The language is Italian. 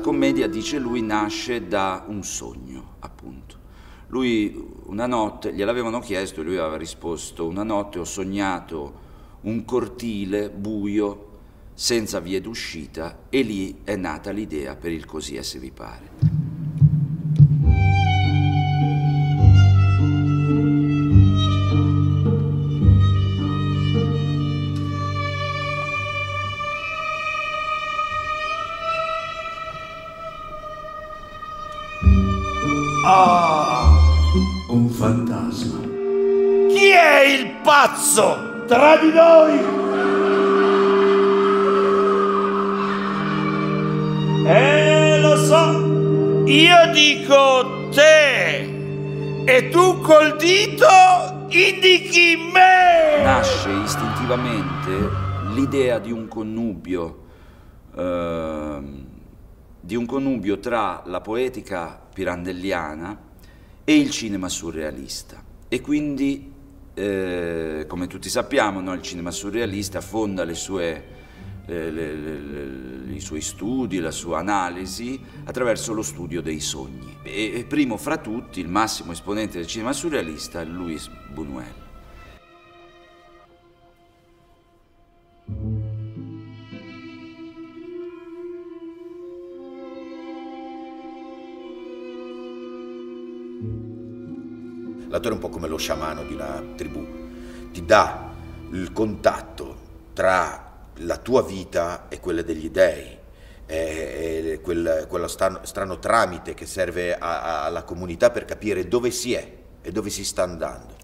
commedia, dice lui, nasce da un sogno, appunto. Lui una notte, gliel'avevano chiesto e lui aveva risposto, una notte ho sognato un cortile buio senza vie d'uscita e lì è nata l'idea per il Così e se vi pare. Ah, un fantasma. Chi è il pazzo? Tra di noi! Eh, lo so. Io dico te. E tu col dito indichi me. Nasce istintivamente l'idea di un connubio. ehm, di un connubio tra la poetica pirandelliana e il cinema surrealista. E quindi, eh, come tutti sappiamo, no, il cinema surrealista fonda sue, le- le- le- i suoi studi, la sua analisi attraverso lo studio dei sogni. E, e primo fra tutti, il massimo esponente del cinema surrealista è Louis Buñuel. L'attore è un po' come lo sciamano di una tribù, ti dà il contatto tra la tua vita e quella degli dei, è, quel- quello strano, strano tramite che serve a- a- alla comunità per capire dove si è e dove si sta andando.